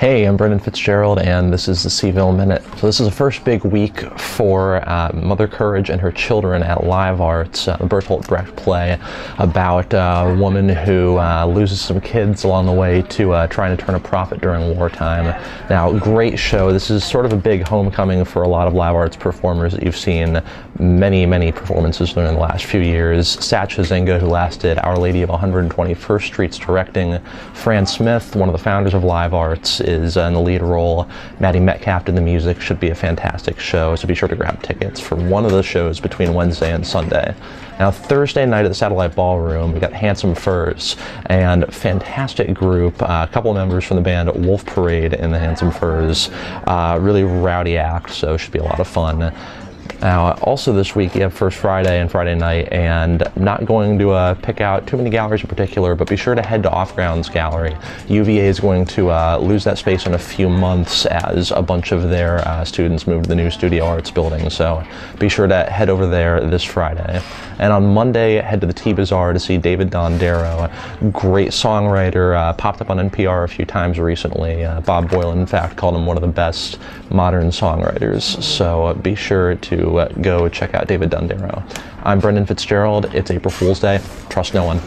Hey, I'm Brendan Fitzgerald, and this is the C-VILLE Minute. So, this is the first big week for uh, Mother Courage and her children at Live Arts, uh, the Bertolt Brecht play about uh, a woman who uh, loses some kids along the way to uh, trying to turn a profit during wartime. Now, great show. This is sort of a big homecoming for a lot of Live Arts performers that you've seen many, many performances during the last few years. Satch Huizenga, who last did Our Lady of 121st Street's directing, Fran Smith, one of the founders of Live Arts, is in the lead role. Maddie Metcalf in the music should be a fantastic show, so be sure to grab tickets for one of the shows between Wednesday and Sunday. Now, Thursday night at the Satellite Ballroom, we got Handsome Furs and fantastic group. Uh, a couple members from the band Wolf Parade in the Handsome Furs. Uh, really rowdy act, so should be a lot of fun. Now, also this week you have First Friday and Friday night, and I'm not going to uh, pick out too many galleries in particular, but be sure to head to Off Grounds Gallery. UVA is going to uh, lose that space in a few months as a bunch of their uh, students move to the new Studio Arts building, so be sure to head over there this Friday. And on Monday, head to the Tea Bazaar to see David Dondero, a great songwriter, uh, popped up on NPR a few times recently. Uh, Bob Boilen, in fact, called him one of the best modern songwriters, so be sure to uh, go check out David Dondero. I'm Brendan Fitzgerald. It's April Fool's Day. Trust no one.